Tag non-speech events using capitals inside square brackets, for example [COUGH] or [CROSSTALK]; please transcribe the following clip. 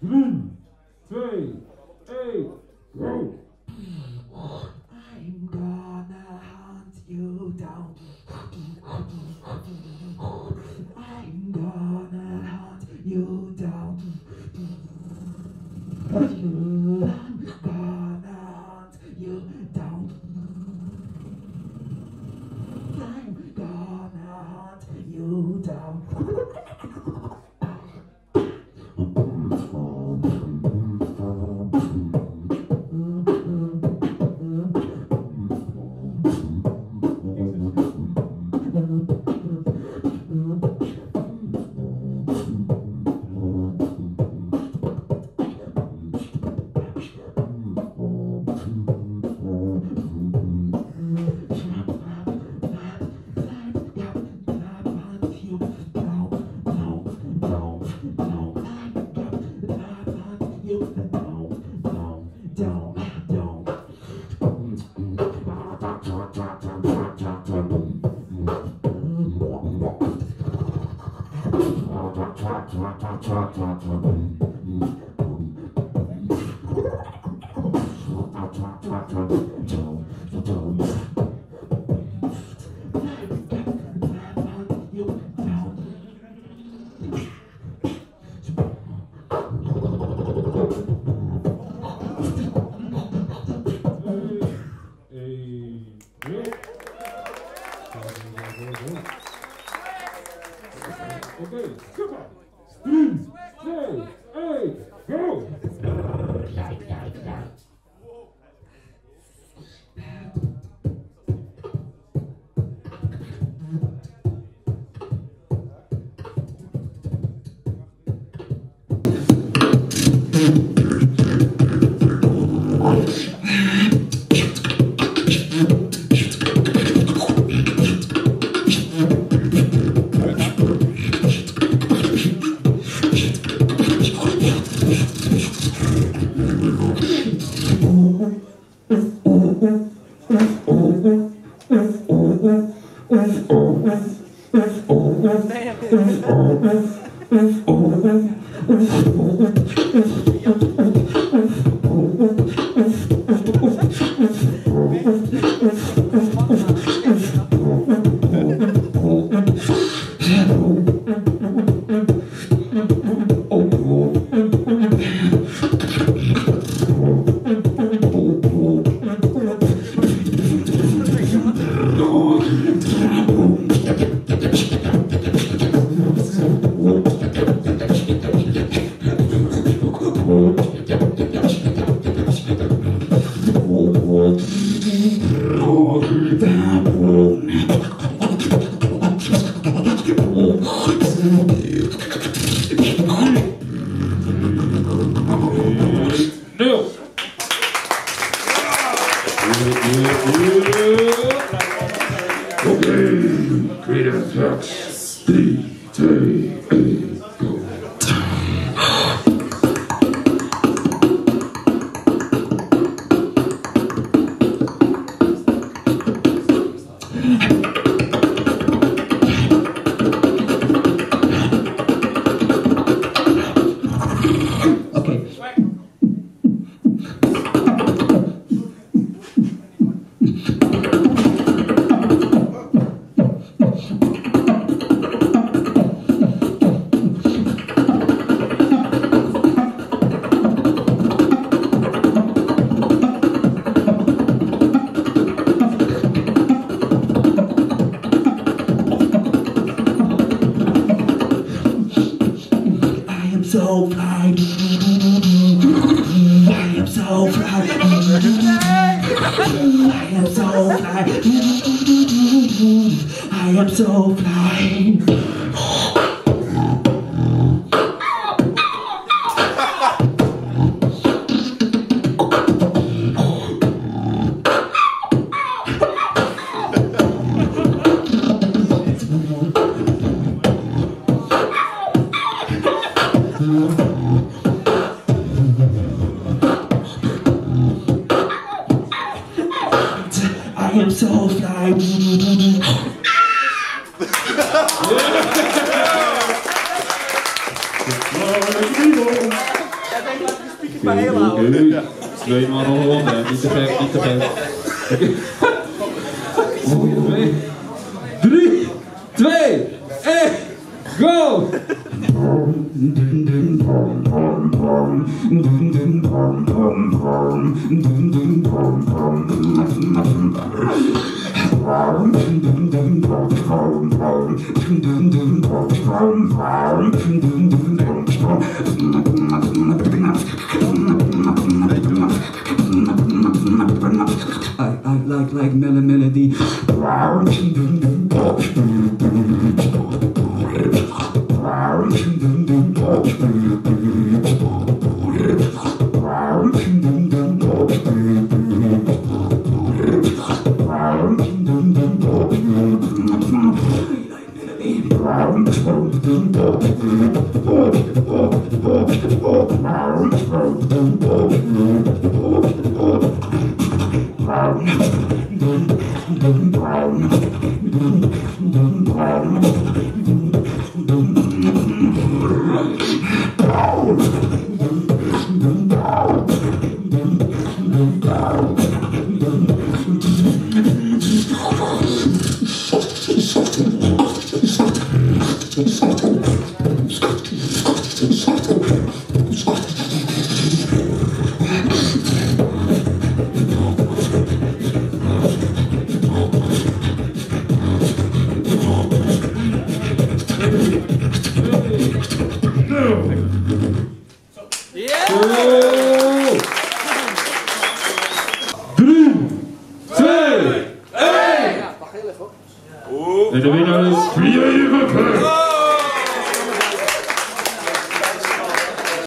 Drie, twee, één, go! I'm gonna hunt you down. I'm gonna hunt you down. I'm gonna hunt you down. I'm gonna hunt you down. じゃ。Okay! Three, two, eight, go! Am so fly. I am so fly. I am so fly. I am so fly. am so fly. Ja, denk laat maar ik Niet te ver, niet te ver. [LAUGHS] Drie, twee, één, go! I, I like like mel- melody. Yeah!